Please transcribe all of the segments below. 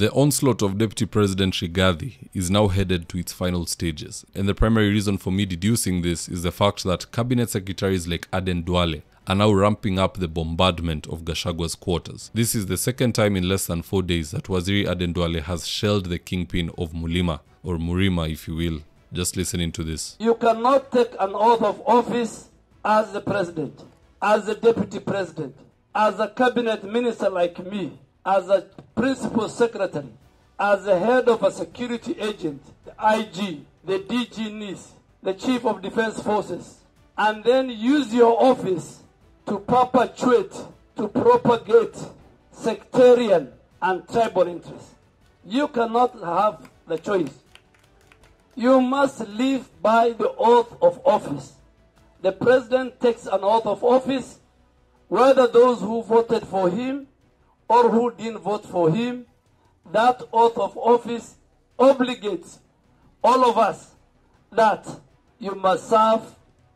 The onslaught of Deputy President Rigathi is now headed to its final stages. And the primary reason for me deducing this is the fact that cabinet secretaries like Aden Duale are now ramping up the bombardment of Gachagua's quarters. This is the second time in less than four days that Waziri Aden Duale has shelled the kingpin of Mulima, or Murima if you will. Just listening to this. You cannot take an oath of office as the president, as the deputy president, as a cabinet minister like me, as a principal secretary, as the head of a security agent, the IG, the DG NIS, the chief of defense forces, and then use your office to perpetuate, to propagate sectarian and tribal interests. You cannot have the choice. You must live by the oath of office. The president takes an oath of office, whether those who voted for him or who didn't vote for him, that oath of office obligates all of us that you must serve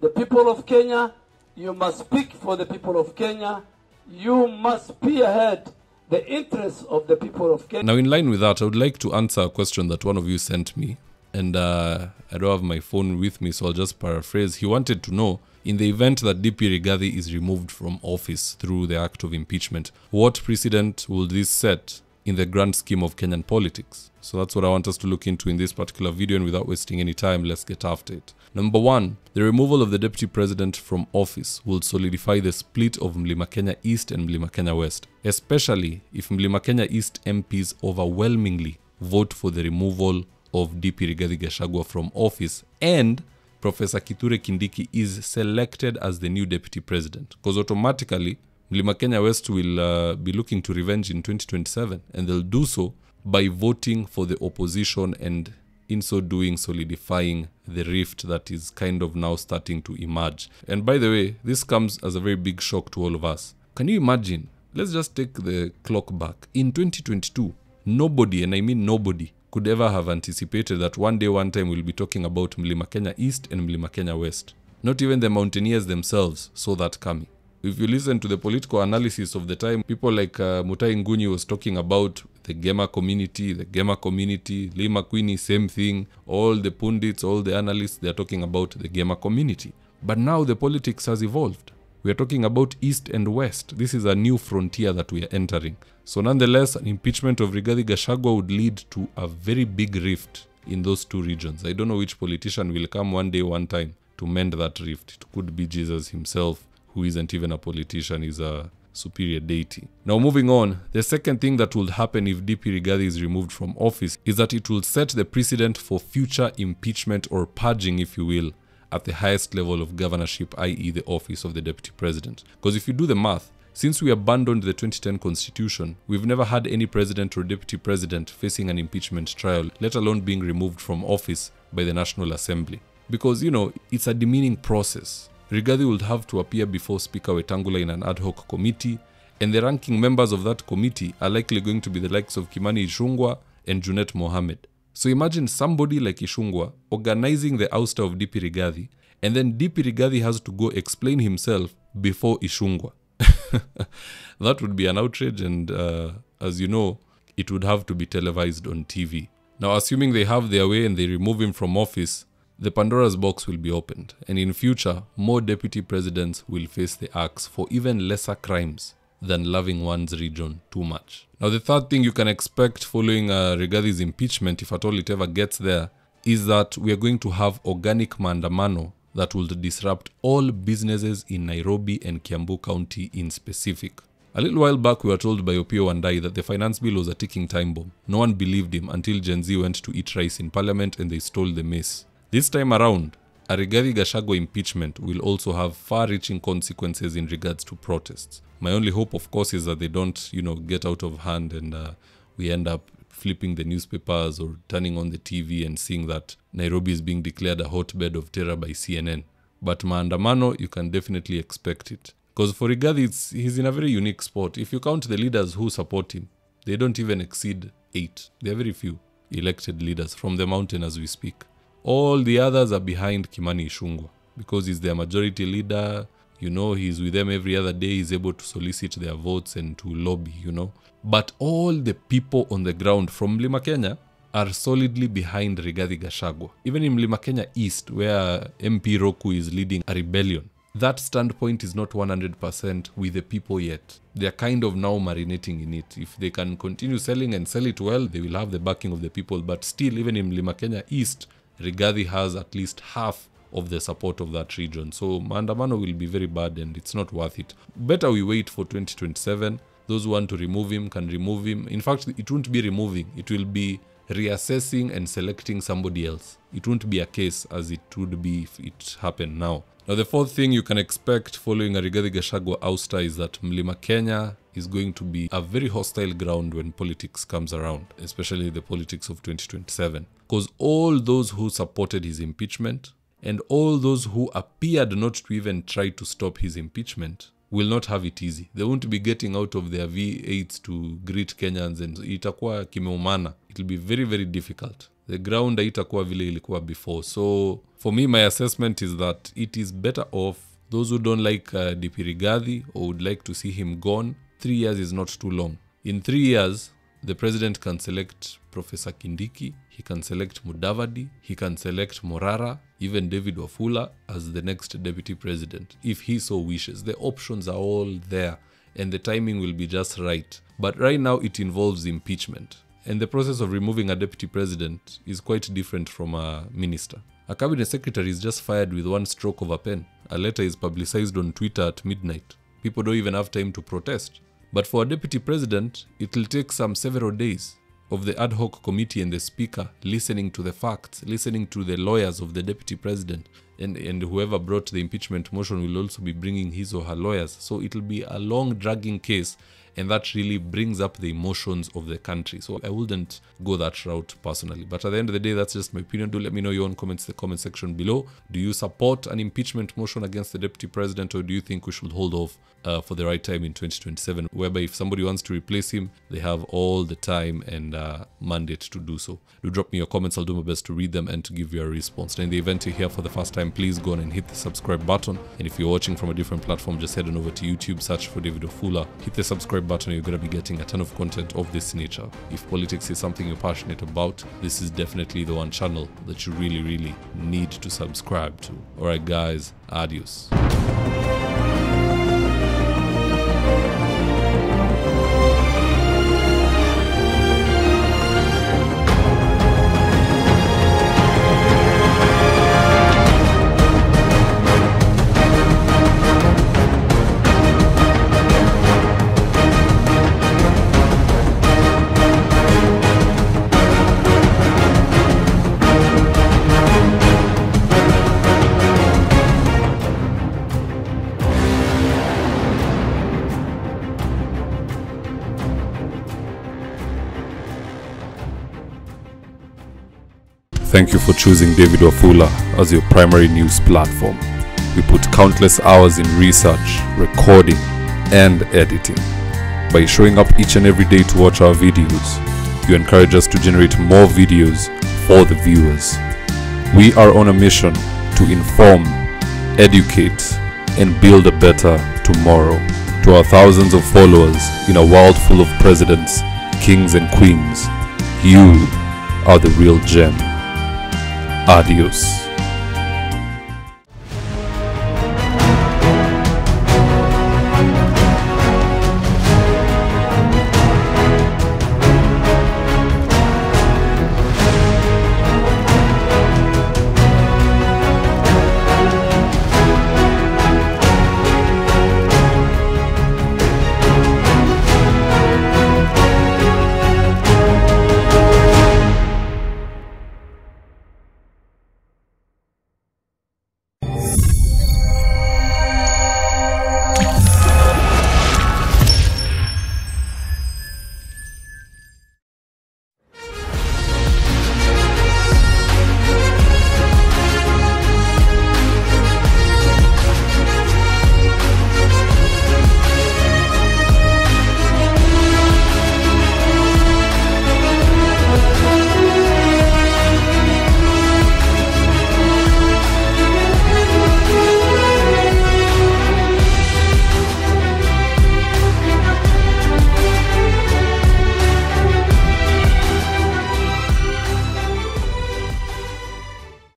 the people of Kenya, you must speak for the people of Kenya, you must spearhead the interests of the people of Kenya. Now, in line with that, I would like to answer a question that one of you sent me. And uh, I don't have my phone with me, so I'll just paraphrase. He wanted to know in the event that DP Rigathi is removed from office through the act of impeachment, what precedent will this set in the grand scheme of Kenyan politics? So that's what I want us to look into in this particular video, and without wasting any time, let's get after it. Number one, the removal of the deputy president from office will solidify the split of Mlima Kenya East and Mlima Kenya West, especially if Mlima Kenya East MPs overwhelmingly vote for the removal of DP Rigathi Gachagua from office and Professor Kithure Kindiki is selected as the new deputy president because automatically Mlima Kenya West will uh, be looking to revenge in 2027 and they'll do so by voting for the opposition and in so doing solidifying the rift that is kind of now starting to emerge. And by the way, this comes as a very big shock to all of us. Can you imagine? Let's just take the clock back. In 2022, nobody, and I mean nobody, could ever have anticipated that one day, one time, we'll be talking about Mlima Kenya East and Mlima Kenya West. Not even the mountaineers themselves saw that coming. If you listen to the political analysis of the time, people like uh, Mutai Ngunyi was talking about the Gema community, the Gema community, Lima Queenie, same thing. All the pundits, all the analysts, they're talking about the Gema community. But now the politics has evolved. We are talking about East and West. This is a new frontier that we are entering. So, nonetheless, an impeachment of Rigathi Gachagua would lead to a very big rift in those two regions. I don't know which politician will come one day, one time to mend that rift. It could be Jesus himself, who isn't even a politician, is a superior deity. Now, moving on, the second thing that will happen if DP Rigathi is removed from office is that it will set the precedent for future impeachment or purging, if you will, at the highest level of governorship, i.e., the office of the deputy president. Because if you do the math, since we abandoned the 2010 constitution, we've never had any president or deputy president facing an impeachment trial, let alone being removed from office by the National Assembly. Because, you know, it's a demeaning process. Rigathi would have to appear before Speaker Wetangula in an ad hoc committee, and the ranking members of that committee are likely going to be the likes of Kimani Ichung'wah and Junet Mohammed. So imagine somebody like Ichung'wah organizing the ouster of DP Rigathi, and then DP Rigathi has to go explain himself before Ichung'wah. that would be an outrage, and uh, as you know, it would have to be televised on TV. Now, assuming they have their way and they remove him from office, the Pandora's box will be opened, and in future, more deputy presidents will face the axe for even lesser crimes than loving one's region too much. Now, the third thing you can expect following uh, Rigathi's impeachment, if at all it ever gets there, is that we are going to have organic mandamano that will disrupt all businesses in Nairobi and Kiambu County in specific. A little while back, we were told by Opio Wandai that the finance bill was a ticking time bomb. No one believed him until Gen Z went to eat rice in parliament and they stole the mace. This time around, a Rigathi Gachagua impeachment will also have far-reaching consequences in regards to protests. My only hope, of course, is that they don't, you know, get out of hand and uh, we end up flipping the newspapers or turning on the TV and seeing that Nairobi is being declared a hotbed of terror by CNN. But maandamano, you can definitely expect it. Because for Rigathi, he's in a very unique spot. If you count the leaders who support him, they don't even exceed eight. They are very few elected leaders from the mountain as we speak. All the others are behind Kimani Ishungwa because he's their majority leader. You know, he's with them every other day. He's able to solicit their votes and to lobby, you know. But all the people on the ground from Mlima Kenya are solidly behind Rigathi Gachagua. Even in Mlima Kenya East, where MP Roku is leading a rebellion, that standpoint is not 100% with the people yet. They're kind of now marinating in it. If they can continue selling and sell it well, they will have the backing of the people. But still, even in Mlima Kenya East, Rigathi has at least half of the support of that region. So maandamano will be very bad and it's not worth it. Better we wait for 2027. Those who want to remove him can remove him. In fact, it won't be removing, it will be reassessing and selecting somebody else. It won't be a case as it would be if it happened now. Now, the fourth thing you can expect following a Rigathi Gachagua ouster is that Mlima Kenya is going to be a very hostile ground when politics comes around, especially the politics of 2027. Because all those who supported his impeachment and all those who appeared not to even try to stop his impeachment will not have it easy. They won't be getting out of their V8s to greet Kenyans and itakuwa kimeumana. It'll be very very difficult. The ground aitakuwa vile ilikuwa before. So for me my assessment is that it is better off those who don't like uh, dipirigadhi or would like to see him gone. Three years is not too long. In three years, the president can select Professor Kindiki, he can select Mudavadi, he can select Morara, even David Wafula as the next deputy president, if he so wishes. The options are all there, and the timing will be just right. But right now, it involves impeachment. And the process of removing a deputy president is quite different from a minister. A cabinet secretary is just fired with one stroke of a pen. A letter is publicized on Twitter at midnight. People don't even have time to protest. But for a deputy president, it will take some several days of the ad hoc committee and the speaker listening to the facts, listening to the lawyers of the deputy president, and, and whoever brought the impeachment motion will also be bringing his or her lawyers. So it'll be a long, dragging case, and that really brings up the emotions of the country. So I wouldn't go that route personally. But at the end of the day, that's just my opinion. Do let me know your own comments in the comment section below. Do you support an impeachment motion against the deputy president, or do you think we should hold off uh, for the right time in 2027, whereby if somebody wants to replace him, they have all the time and uh, mandate to do so. Do drop me your comments. I'll do my best to read them and to give you a response. And in the event you're here for the first time, please go on and hit the subscribe button. And if you're watching from a different platform, just head on over to YouTube, search for David Wafula, hit the subscribe button. You're going to be getting a ton of content of this nature. If politics is something you're passionate about, this is definitely the one channel that you really, really need to subscribe to. All right, guys, adios. Thank you for choosing David Wafula as your primary news platform. We put countless hours in research, recording, and editing. By showing up each and every day to watch our videos, you encourage us to generate more videos for the viewers. We are on a mission to inform, educate, and build a better tomorrow. To our thousands of followers in a world full of presidents, kings, and queens, you are the real gem. Adios.